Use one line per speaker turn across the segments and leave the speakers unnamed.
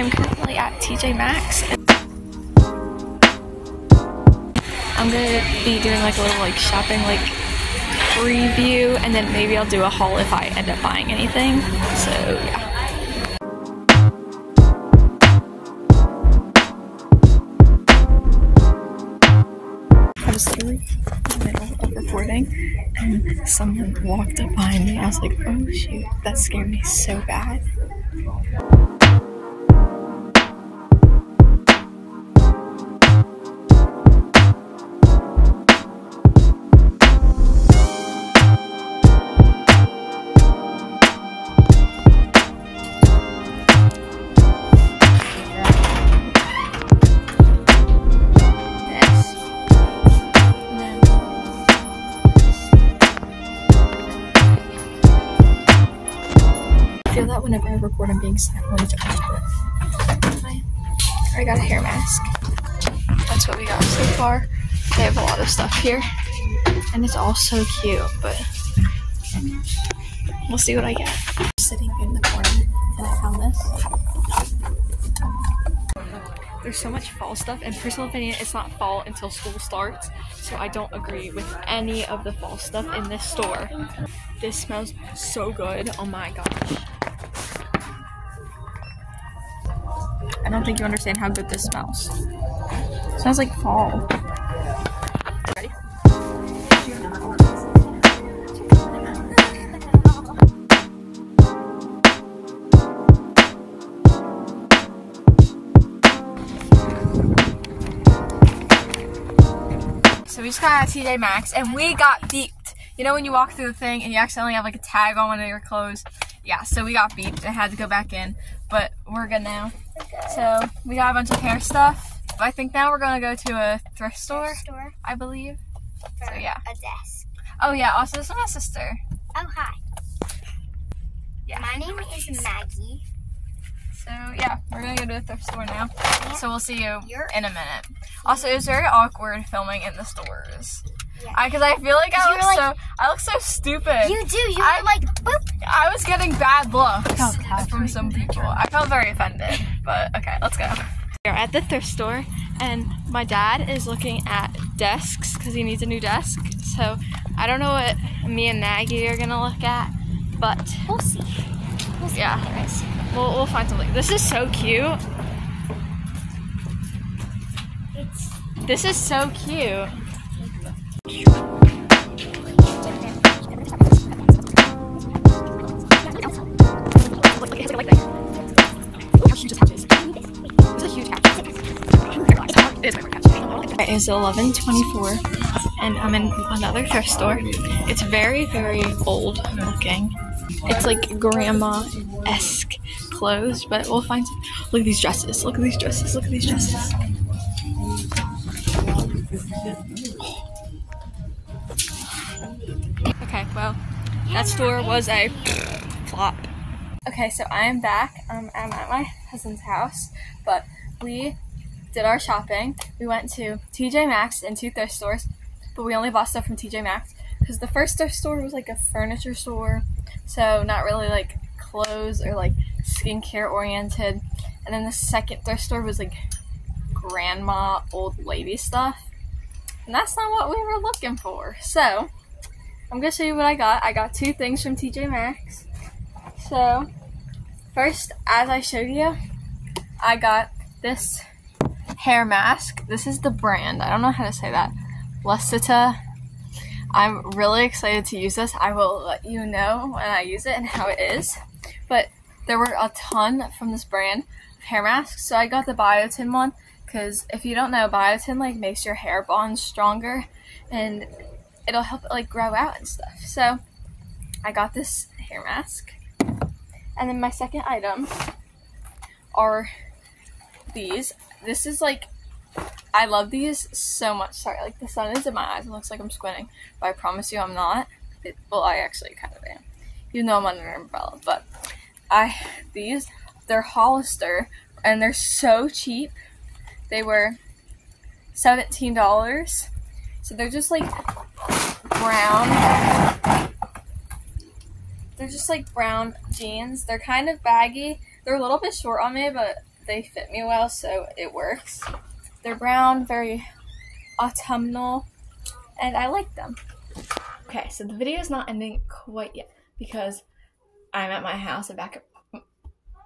I'm currently at TJ Maxx. I'm gonna be doing like a little like shopping like review and then maybe I'll do a haul if I end up buying anything. So yeah. I was literally in the middle of recording and someone walked up behind me. I was like, oh shoot, that scared me so bad. Whenever I record, I'm being I, got a hair mask. That's what we got so far. They have a lot of stuff here, and it's all so cute, but we'll see what I get. Sitting in the corner, and I found this. There's so much fall stuff, and personal opinion, it's not fall until school starts, so I don't agree with any of the fall stuff in this store. This smells so good. Oh my gosh. I don't think you understand how good this smells. smells like fall. Ready? So we just got out of TJ Maxx and we got beeped. You know when you walk through the thing and you accidentally have like a tag on one of your clothes? Yeah, so we got beeped. I had to go back in, but we're good now. So we got a bunch of hair stuff. I think now we're gonna go to a thrift store,
store
I believe.
for
So, yeah.
a desk.
Oh yeah, also this is my sister.
Oh hi.
Yeah.
My name is Maggie.
So yeah, we're gonna go to the thrift store now. So we'll see you
You're-
in a minute. Also, it was very awkward filming in the stores.
Yeah.
I, cause I feel like I
you
look
were
so I look so stupid.
You do. You
I-
were like boop.
I was getting bad looks
Felt
from some people. I felt very offended, but okay, let's go. We're at the thrift store, and my dad is looking at desks because he needs a new desk. So I don't know what me and Maggie are gonna look at, but
We'll see. We'll
Yeah. we'll, we'll find something. This is so cute.
It's
This is so cute. It is 11:24, and I'm in another thrift store. It's very, very old looking. It's like grandma esque clothes, but we'll find. Some. Look at these dresses. Look at these dresses. Look at these dresses. Okay, well, that store was a flop. Okay, so I am back. Um, I'm at my cousin's house, but we did our shopping. We went to TJ Maxx and two thrift stores, but we only bought stuff from TJ Maxx because the first store was like a furniture store, so not really like clothes or like skincare oriented. And then the second thrift store was like grandma, old lady stuff. And that's not what we were looking for. So, I'm gonna show you what I got. I got two things from TJ Maxx. So, first, as I showed you, I got this hair mask. This is the brand. I don't know how to say that. Luseta. I'm really excited to use this. I will let you know when I use it and how it is. But there were a ton from this brand of hair masks. So I got the biotin one because if you don't know, biotin like makes your hair bonds stronger and it'll help it like grow out and stuff. So I got this hair mask. And then my second item are these. This is like I love these so much. Sorry, like the sun is in my eyes. It looks like I'm squinting, but I promise you I'm not. It, well, I actually kind of am. You know I'm under an umbrella, but I these they're Hollister and they're so cheap. They were seventeen dollars. So they're just like brown. They're just like brown jeans. They're kind of baggy. They're a little bit short on me, but they fit me well, so it works. They're brown, very autumnal, and I like them. Okay, so the video is not ending quite yet because I'm at my house and back up.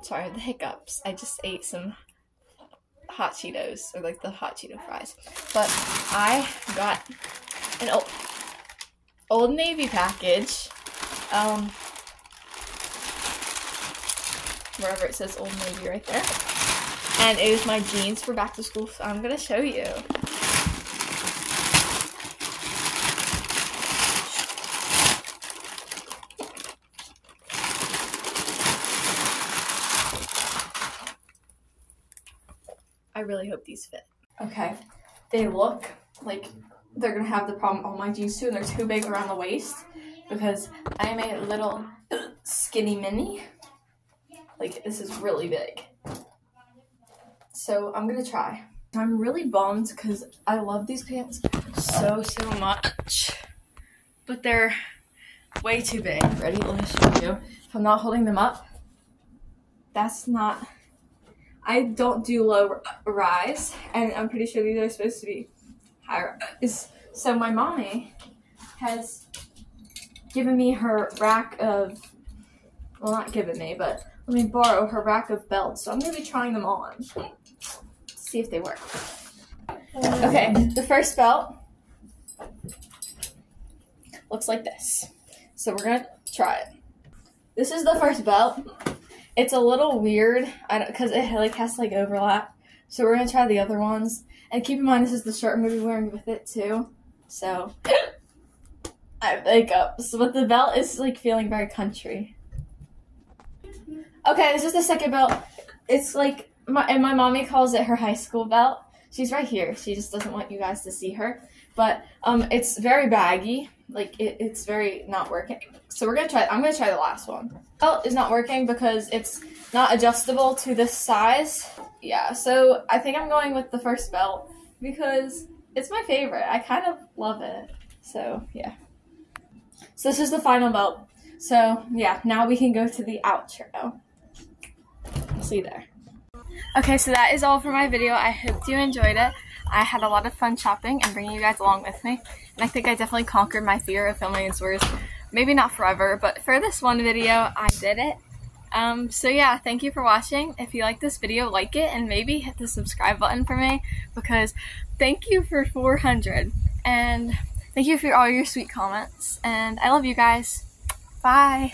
Sorry, the hiccups. I just ate some hot Cheetos or like the hot Cheeto fries, but I got an old, old Navy package. Um, wherever it says Old Navy right there. And it was my jeans for back to school, so I'm gonna show you. I really hope these fit. Okay, they look like they're gonna have the problem all my jeans too, and they're too big around the waist because I am a little skinny mini. Like this is really big. So I'm gonna try. I'm really bummed because I love these pants so so much, but they're way too big. Ready? Let me show you. If I'm not holding them up, that's not. I don't do low rise, and I'm pretty sure these are supposed to be higher. Is so my mommy has given me her rack of. Well, not given me, but let me borrow her rack of belts. So I'm gonna be trying them on. See if they work. Okay, the first belt looks like this. So we're gonna try it. This is the first belt. It's a little weird, I don't because it like has to like overlap. So we're gonna try the other ones. And keep in mind this is the shirt I'm gonna be wearing with it too. So I have makeups, uh, but the belt is like feeling very country. Okay, this is the second belt. It's like my and my mommy calls it her high school belt. She's right here. She just doesn't want you guys to see her. But um, it's very baggy. Like it, it's very not working. So we're gonna try. I'm gonna try the last one. Belt is not working because it's not adjustable to this size. Yeah. So I think I'm going with the first belt because it's my favorite. I kind of love it. So yeah. So this is the final belt. So yeah, now we can go to the outro. See you there. Okay, so that is all for my video. I hope you enjoyed it. I had a lot of fun shopping and bringing you guys along with me. And I think I definitely conquered my fear of filming in stores. Maybe not forever, but for this one video, I did it. Um, so yeah, thank you for watching. If you like this video, like it and maybe hit the subscribe button for me because thank you for 400. And thank you for all your sweet comments. And I love you guys. Bye.